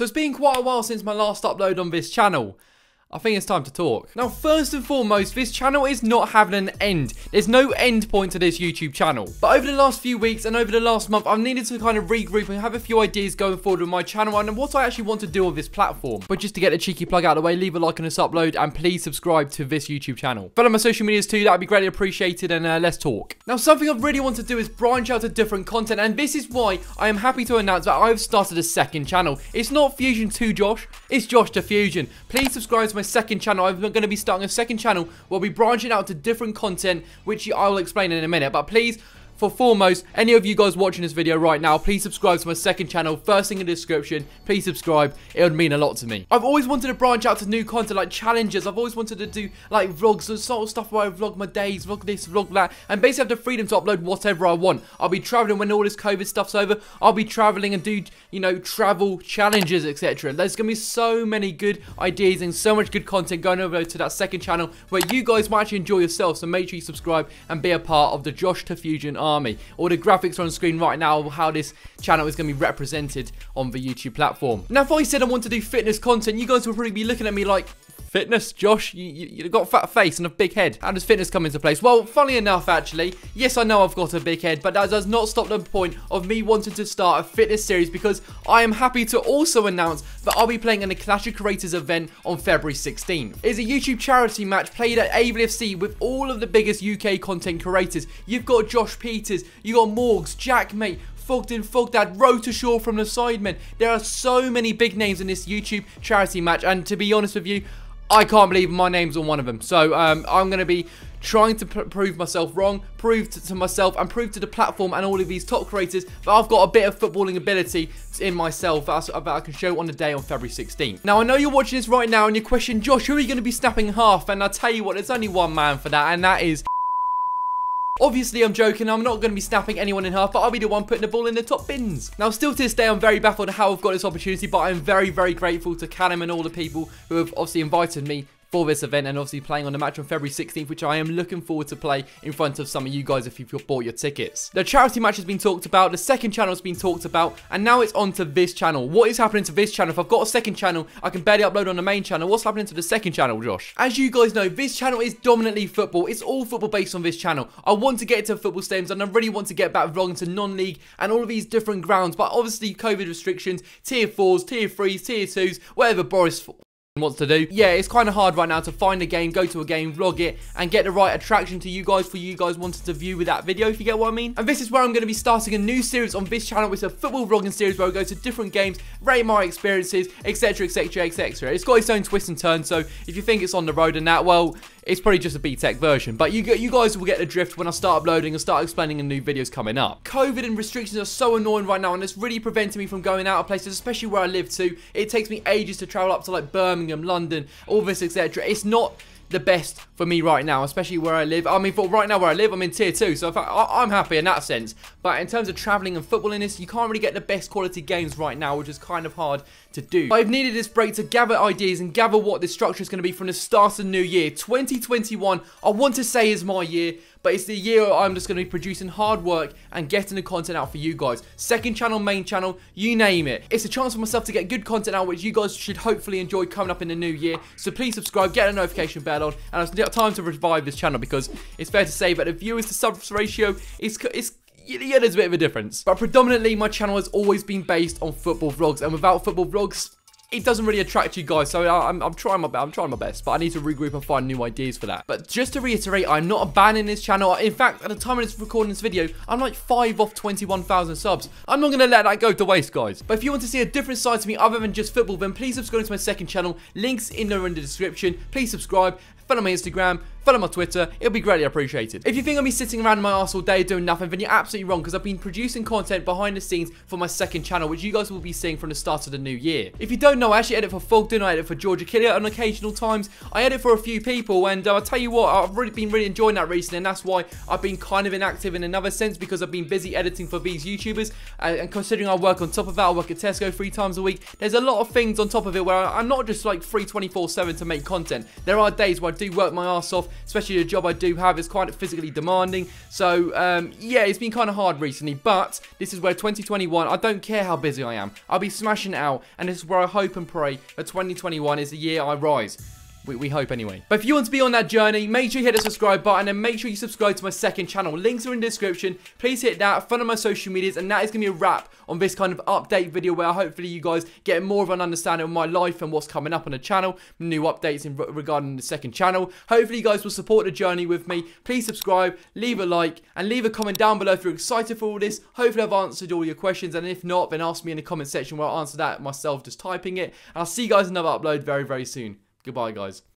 So it's been quite a while since my last upload on this channel. I think it's time to talk. Now, first and foremost, this channel is not having an end. There's no end point to this YouTube channel. But over the last few weeks and over the last month, I've needed to kind of regroup and have a few ideas going forward with my channel and what I actually want to do with this platform. But just to get a cheeky plug out of the way, leave a like on this upload and please subscribe to this YouTube channel. Follow my social medias too, that'd be greatly appreciated and uh, let's talk. Now, something I really want to do is branch out to different content and this is why I am happy to announce that I've started a second channel. It's not Fusion 2 Josh, it's Josh to Fusion. Please subscribe to my second channel. I'm going to be starting a second channel where we'll be branching out to different content, which I will explain in a minute. But please for foremost, any of you guys watching this video right now, please subscribe to my second channel, first thing in the description. Please subscribe, it would mean a lot to me. I've always wanted to branch out to new content like challenges. I've always wanted to do like vlogs, the sort of stuff where I vlog my days, vlog this, vlog that, and basically have the freedom to upload whatever I want. I'll be traveling when all this COVID stuff's over. I'll be traveling and do, you know, travel challenges, etc. There's going to be so many good ideas and so much good content going over to that second channel where you guys might actually enjoy yourself. So make sure you subscribe and be a part of the Josh to Fusion army. All the graphics are on screen right now how this channel is going to be represented on the YouTube platform. Now, if I said I want to do fitness content, you guys will probably be looking at me like, Fitness, Josh? You, you, have got a fat face and a big head. How does fitness come into place? Well, funny enough, actually, yes, I know I've got a big head, but that does not stop the point of me wanting to start a fitness series because I am happy to also announce that I'll be playing in the Clash of Creators event on February 16th. It's a YouTube charity match played at Able FC with all of the biggest UK content creators. You've got Josh Pieters, you've got Morgz, Jack Mate, Fogged in Thogdad, Rotashaw from the Sidemen. There are so many big names in this YouTube charity match, and to be honest with you, I can't believe my name's on one of them. So um, I'm going to be trying to prove myself wrong, prove to, to, myself, and prove to the platform and all of these top creators that I've got a bit of footballing ability in myself that I, that I can show on the day on February 16th. Now, I know you're watching this right now and you're questioning, Josh, who are you going to be snapping half? And I'll tell you what, there's only one man for that, and that is... Obviously, I'm joking. I'm not going to be snapping anyone in half, but I'll be the one putting the ball in the top bins. Now, still to this day, I'm very baffled how I've got this opportunity, but I'm very, very grateful to Callum and all the people who have obviously invited me for this event and obviously playing on the match on February 16th, which I am looking forward to play in front of some of you guys if you've bought your tickets. The charity match has been talked about, the second channel has been talked about, and now it's on to this channel. What is happening to this channel? If I've got a second channel, I can barely upload on the main channel. What's happening to the second channel, Josh? As you guys know, this channel is dominantly football. It's all football based on this channel. I want to get into football stadiums and I really want to get back vlogging to non-league and all of these different grounds, but obviously COVID restrictions, tier 4s, tier 3s, tier 2s, whatever Boris wants to do. Yeah, it's kind of hard right now to find a game, go to a game, vlog it, and get the right attraction to you guys for you guys wanted to view with that video, if you get what I mean. And this is where I'm going to be starting a new series on this channel. It's a football vlogging series where I go to different games, rate my experiences, etc, etc, etc. It's got its own twists and turns, so if you think it's on the road and that, well, it's probably just a BTEC version, but you, you guys will get the drift when I start uploading and start explaining in new videos coming up. COVID and restrictions are so annoying right now, and it's really preventing me from going out of places, especially where I live too. It takes me ages to travel up to like Birmingham, London, all this, etc. It's not the best for me right now, especially where I live. I mean, for right now where I live, I'm in tier 2, so I, am happy in that sense. But in terms of travelling and football in this, you can't really get the best quality games right now, which is kind of hard to do. I've needed this break to gather ideas and gather what this structure is going to be from the start of the new year. 2021, I want to say is my year, but it's the year I'm just going to be producing hard work and getting the content out for you guys. Second channel, main channel, you name it. It's a chance for myself to get good content out, which you guys should hopefully enjoy coming up in the new year. So please subscribe, get a notification bell on, and it's time to revive this channel because it's fair to say that the viewers to subs ratio is, is yeah, there's a bit of a difference. But predominantly, my channel has always been based on football vlogs, and without football vlogs, it doesn't really attract you guys. So I'm, I'm trying my best. I'm trying my best, but I need to regroup and find new ideas for that. But just to reiterate, I'm not abandoning this channel. In fact, at the time of recording this video, I'm like five off 21,000 subs. I'm not gonna let that go to waste, guys. But if you want to see a different side to me other than just football, then please subscribe to my second channel. Links in there in the description. Please subscribe follow my Instagram, follow my Twitter, it'll be greatly appreciated. If you think I'll be sitting around my ass all day doing nothing, then you're absolutely wrong because I've been producing content behind the scenes for my second channel, which you guys will be seeing from the start of the new year. If you don't know, I actually edit for Thogden, I edit for Georgia Killer on occasional times, I edit for a few people, and uh, I'll tell you what, I've really been really enjoying that recently, and that's why I've been kind of inactive in another sense because I've been busy editing for these YouTubers, uh, and considering I work on top of that, I work at Tesco three times a week, there's a lot of things on top of it where I'm not just like free 24-7 to make content. There are days where I do work my ass off, especially the job I do have is quite physically demanding. So, um, yeah, it's been kind of hard recently, but this is where 2021, I don't care how busy I am. I'll be smashing it out, and this is where I hope and pray that 2021 is the year I rise. We, we, hope anyway. But if you want to be on that journey, make sure you hit the subscribe button and make sure you subscribe to my second channel. Links are in the description. Please hit that, follow my social medias, and that is going to be a wrap on this kind of update video where hopefully you guys get more of an understanding of my life and what's coming up on the channel, new updates in regarding the second channel. Hopefully you guys will support the journey with me. Please subscribe, leave a like, and leave a comment down below if you're excited for all this. Hopefully I've answered all your questions, and if not, then ask me in the comment section where I'll answer that myself just typing it. And I'll see you guys in another upload very, very soon. Goodbye, guys.